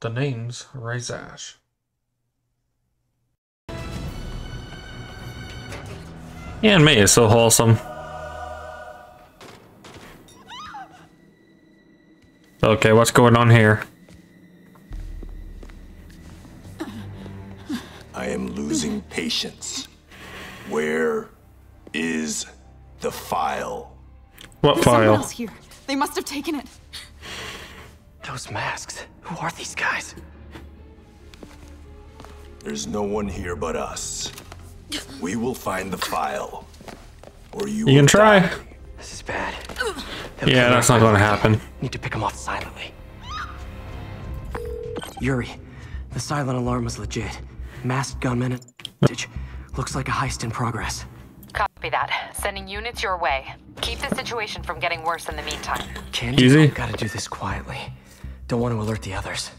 The name's Ray Xash. And me is so wholesome. Okay, what's going on here? I am losing patience. Where is the file? What There's someone file? else here. They must have taken it. Those masks. Who are these guys? There's no one here but us. We will find the file. Or you You will can try. die. This is bad. Yeah, that's not going to happen. Need to pick them off silently. Yuri, the silent alarm was legit. Masked gunmen and looks like a heist in progress. Copy that. Sending units your way. Keep the situation from getting worse in the meantime. Candy, Easy. Gotta do this quietly. Don't want to alert the others.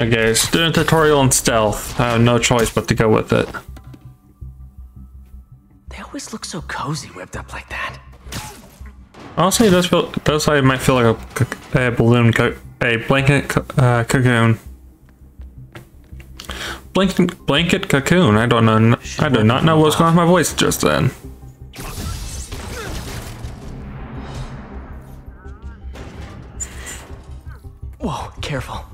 Okay, student tutorial on stealth. I have no choice but to go with it. They always look so cozy whipped up like that. Honestly, it does feel it does like it might feel like a, a balloon, a blanket uh, cocoon. Blanket blanket cocoon. I don't know. I do not know what's going on with my voice just then. Whoa, careful.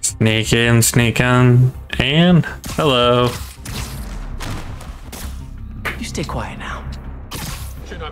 Sneak in, sneak in, and hello. You stay quiet now. 去那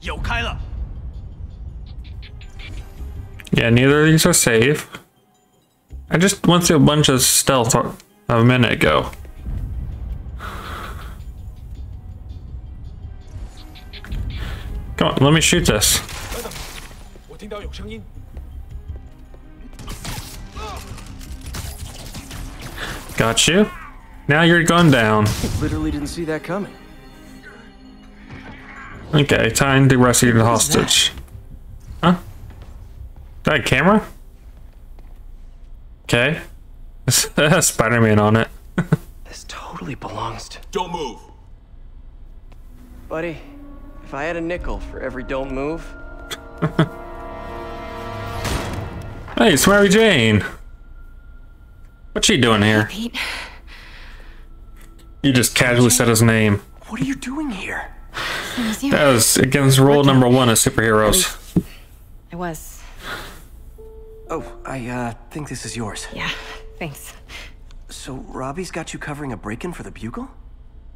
有开了。 Yeah, neither of these are safe. I just went through a bunch of stealth a a minute ago. Come on, let me shoot this. 我听到有声音。 Got you. Now you're going down. Literally didn't see that coming. Okay, time to rescue the hostage. Huh? Is that a camera? Okay. Spider-Man on it. This totally belongs to. Don't move. Buddy, if I had a nickel for every don't move, Hey, it's Mary Jane. What's she doing here? Pete. You just casually said his name. what are you doing here? It was you. That was against rule number one of superheroes. It was. Oh, I uh think this is yours. Yeah. Thanks. So Robbie's got you covering a break-in for the Bugle?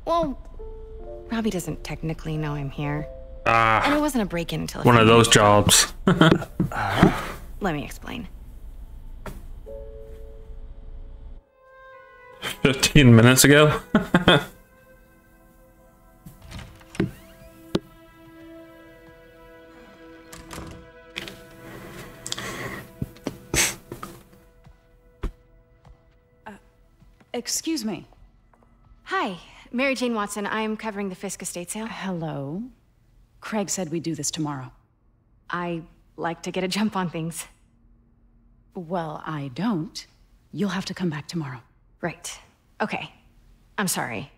Well, Robbie doesn't technically know I'm here. Ah, And it wasn't a break-in until one of those minutes- jobs. Let me explain. 15 minutes ago? Excuse me. Hi, Mary Jane Watson. I'm covering the Fisk estate sale. Hello. Craig said we'd do this tomorrow. I like to get a jump on things. Well, I don't. You'll have to come back tomorrow. Right. Okay. I'm sorry.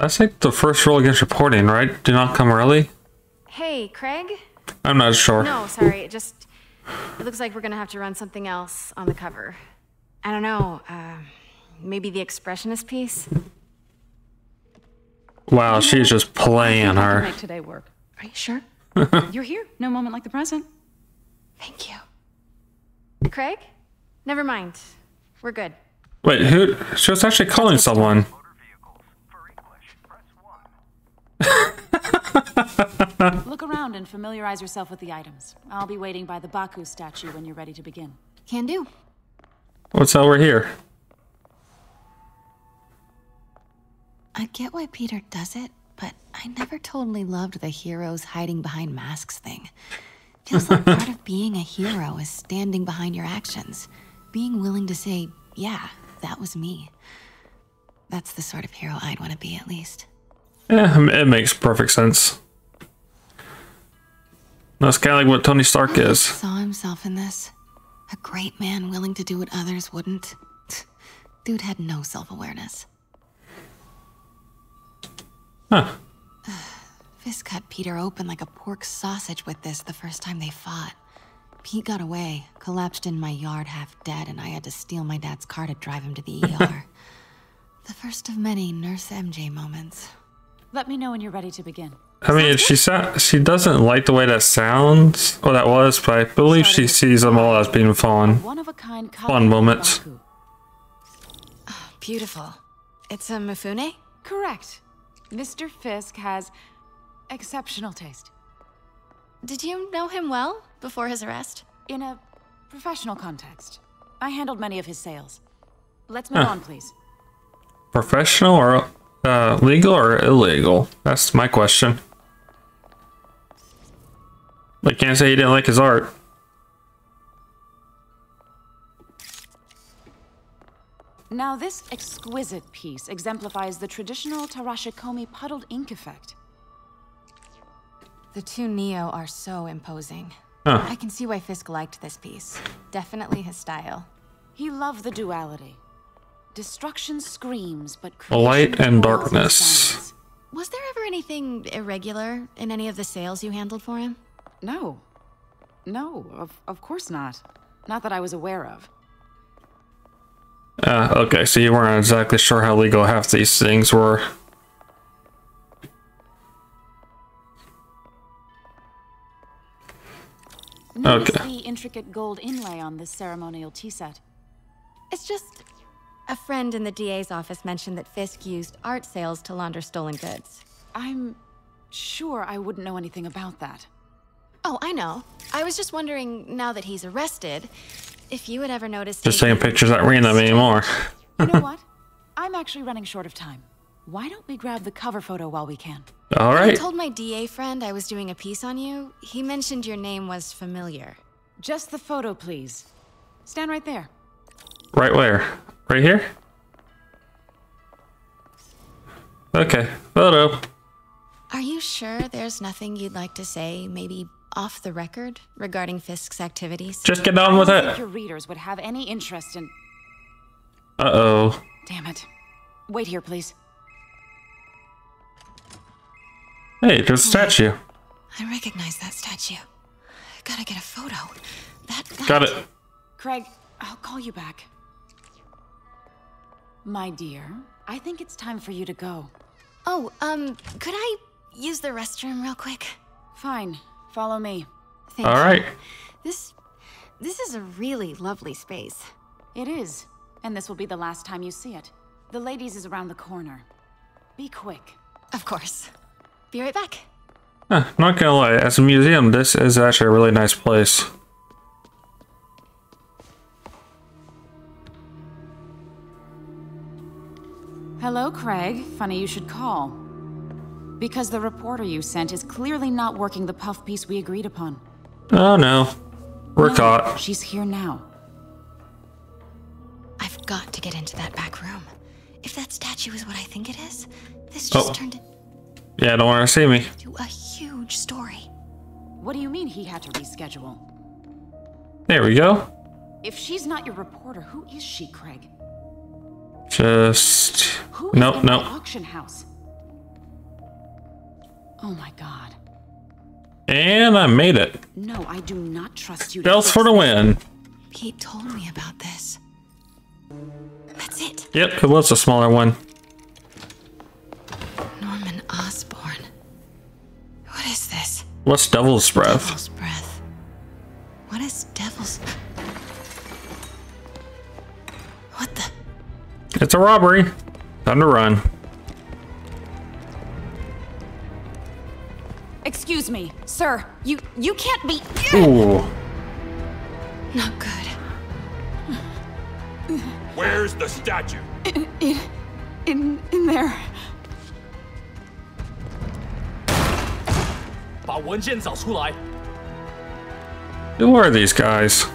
That's like the first rule against reporting, right? Do not come early? Hey, Craig? I'm not sure. No, sorry. It just. It looks like we're gonna have to run something else on the cover. I don't know. Uh, maybe the expressionist piece? Wow, she's just playing her. make today work. Are you sure? You're here. No moment like the present. Thank you. Craig? Never mind. We're good. Wait, who? She was actually calling someone. Look around around and familiarize yourself with the items. I'll be waiting by the Baku statue when you're ready to begin. Can do. What's over here? I get why Peter does it, but I never totally loved the heroes hiding behind masks thing. Feels like part of being a hero is standing behind your actions, being willing to say, yeah, that was me. That's the sort of hero I'd want to be, at least. Yeah, it makes perfect sense. That's kind of like what Tony Stark is. Saw himself in this. A great man willing to do what others wouldn't. Dude had no self awareness. Huh. Fisk cut Peter open like a pork sausage with this the first time they fought. Pete got away, collapsed in my yard half dead, and I had to steal my dad's car to drive him to the ER. the first of many Nurse MJ moments. Let me know when you're ready to begin. I mean, she sa- she doesn't like the way that sounds, or that was, but I believe she sees them all as being fun. One of a kind Fun moments. Ah, beautiful. It's a Mifune? Correct. Mr. Fisk has exceptional taste. Did you know him well before his arrest? In a professional context, I handled many of his sales. Let's move Huh. on, please. Professional or uh, legal or illegal? That's my question. I can't say he didn't like his art. Now, this exquisite piece exemplifies the traditional Tarashikomi puddled ink effect. The two Nio are so imposing. Huh. I can see why Fisk liked this piece. Definitely his style. He loved the duality. Destruction screams, but Light and darkness. Was there ever anything irregular in any of the sales you handled for him? No. No, of, of course not. Not that I was aware of. Uh, okay, so you weren't exactly sure how legal half these things were. Notice Okay. the intricate gold inlay on this ceremonial tea set. It's just a friend in the DA's office mentioned that Fisk used art sales to launder stolen goods. I'm sure I wouldn't know anything about that. Oh, I know. I was just wondering, now that he's arrested, if you had ever noticed. Just taking pictures aren't random anymore. You know what? I'm actually running short of time. Why don't we grab the cover photo while we can? All right. I told my DA friend I was doing a piece on you. He mentioned your name was familiar. Just the photo, please. Stand right there. Right where? Right here? Okay, photo. Are you sure there's nothing you'd like to say, maybe off the record, regarding Fisk's activities? Just get on with I don't think it. your readers would have any interest in. Uh oh. Damn it. Wait here, please. Hey, there's a statue. I recognize that statue. Gotta get a photo. That, that Got it. Craig, I'll call you back. My dear, I think it's time for you to go. Oh, um, could I use the restroom real quick? Fine. Follow me. Thank All you. right. This this is a really lovely space. It is. And this will be the last time you see it. The ladies is around the corner. Be quick. Of course. Be right back. Huh, not gonna lie, as a museum, this is actually a really nice place. Hello, Craig. Funny you should call. Because the reporter you sent is clearly not working the puff piece we agreed upon. Oh no. We're No, caught. She's here now. I've got to get into that back room. If that statue is what I think it is, this oh. just Oh. turned Yeah, don't want to see me. into a huge story. What do you mean he had to reschedule? There we go. If she's not your reporter, who is she, Craig? Just. Who is nope. the auction house? Oh my god. And I made it. No, I do not trust you. fix for the win. Pete told me about this. That's it. Yep, it was a smaller one. Norman Osborn. What is this? What's Devil's Breath? Devil's breath. What is devil's? What the? It's a robbery. Time to run. Excuse me, sir. You you can't be. Ooh. Not good. Where's the statue? In in there. 把文件找出来。 Who are these guys?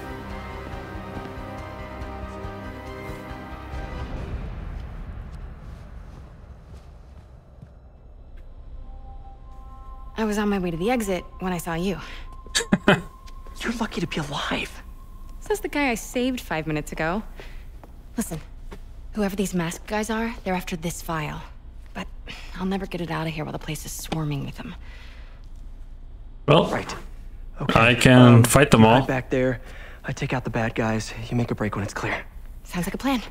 Was on my way to the exit when I saw you. You're lucky to be alive. Says the guy I saved five minutes ago. Listen, whoever these masked guys are, they're after this file. But I'll never get it out of here while the place is swarming with them. Well, Right. Okay. I can um, fight them all. Right back there. I take out the bad guys. You make a break when it's clear. Sounds like a plan.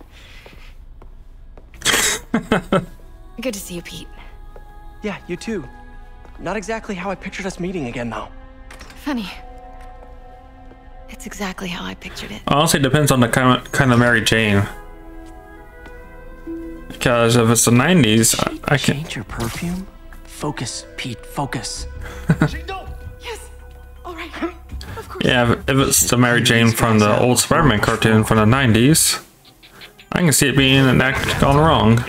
Good to see you, Pete. Yeah, you too. Not exactly how I pictured us meeting again, though. Funny. It's exactly how I pictured it. Honestly, it depends on the kind of, kind of Mary Jane. Because if it's the 90s, I, I can. Change your perfume? Focus, Pete, focus. Yes. All right. Of course. Yeah, if, if it's the Mary Jane from the old Spider Man cartoon from the 90s, I can see it being an act gone wrong.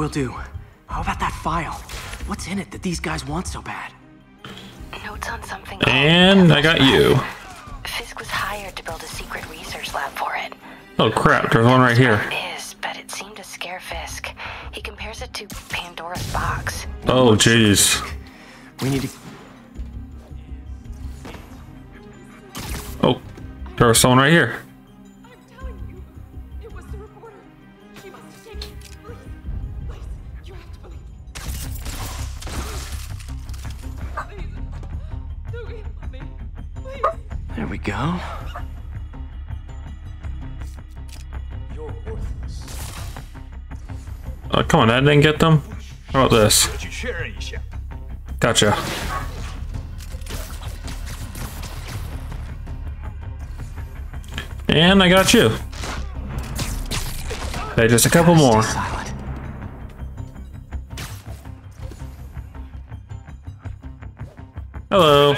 Will do. How about that file? What's in it that these guys want so bad? Notes on something. And I got you. Fisk was hired to build a secret research lab for it. Oh crap, there's one right here. Is, but it seemed to scare Fisk. He compares it to Pandora's box. Oh jeez. We need to. Oh, there's someone right here. go. Oh, come on, I didn't get them? How about this? Gotcha. And I got you. Hey, just a couple more. Hello.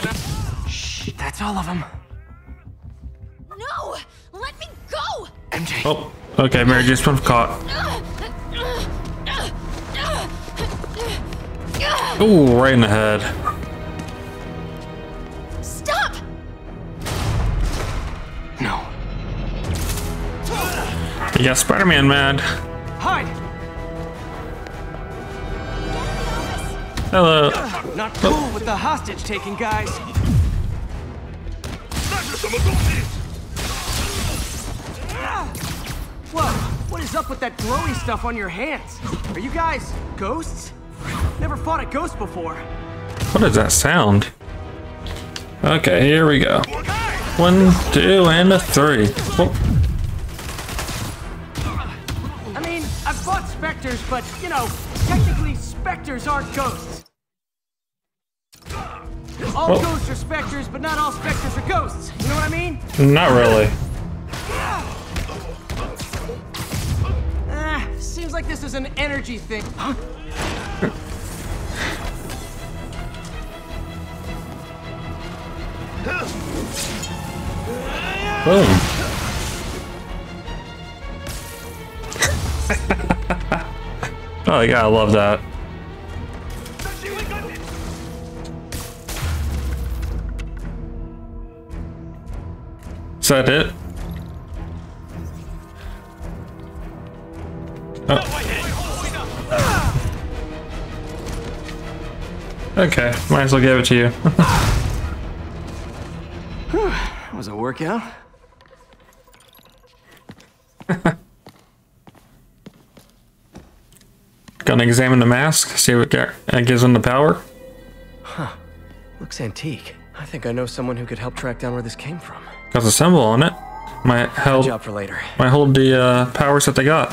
Shh, that's all of them. Oh, okay, Mary just been caught. Oh, right in the head. Stop! No. You got Spider-Man mad. Hide! Hello. Not cool with the hostage taking, guys. Whoa, what is up with that glowy stuff on your hands? Are you guys ghosts? Never fought a ghost before. What does that sound? Okay, here we go. One, two, and a three. I mean, I've fought specters, but, you know, technically specters aren't ghosts. All Whoa. ghosts are specters, but not all specters are ghosts. You know what I mean? Not really. Like this is an energy thing. Huh? Boom. oh, yeah, I love that. Is that it? Oh. Okay, might as well give it to you. That was a workout. Gonna examine the mask, see what that that gives them the power. Huh. Looks antique. I think I know someone who could help track down where this came from. Got the symbol on it. Might hold Job for later. might hold the uh, powers that they got.